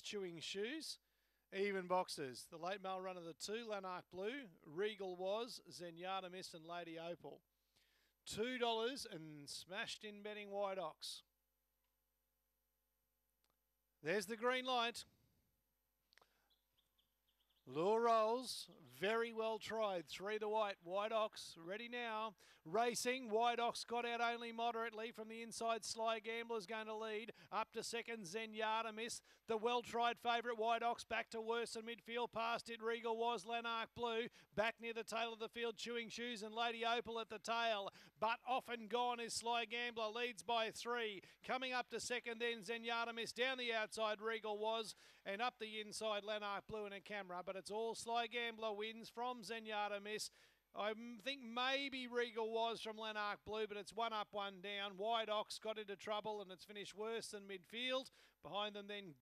Chewing Shoes. Even boxes. The late mail run of the two, Lanark Blue, Regal was, Zenyatta Miss and Lady Opal. $2 and smashed in betting White Ox. There's the green light. Lure rolls, very well tried. Three to white. White Ox ready now. Racing. White Ox got out only moderately from the inside. Sly Gambler's going to lead. Up to second, Zenyatta miss. The well tried favourite White Ox back to worse in midfield. Past it, Regal was Lanark Blue. Back near the tail of the field, Chewing Shoes and Lady Opal at the tail. But off and gone is Sly Gambler. Leads by three. Coming up to second, then Zenyatta miss. Down the outside, Regal was. And up the inside, Lanark Blue and a camera. But it's all Sly Gambler wins from Zenyatta Miss. I think maybe Regal was from Lanark Blue, but it's one up, one down. White Ox got into trouble and it's finished worse than midfield. Behind them then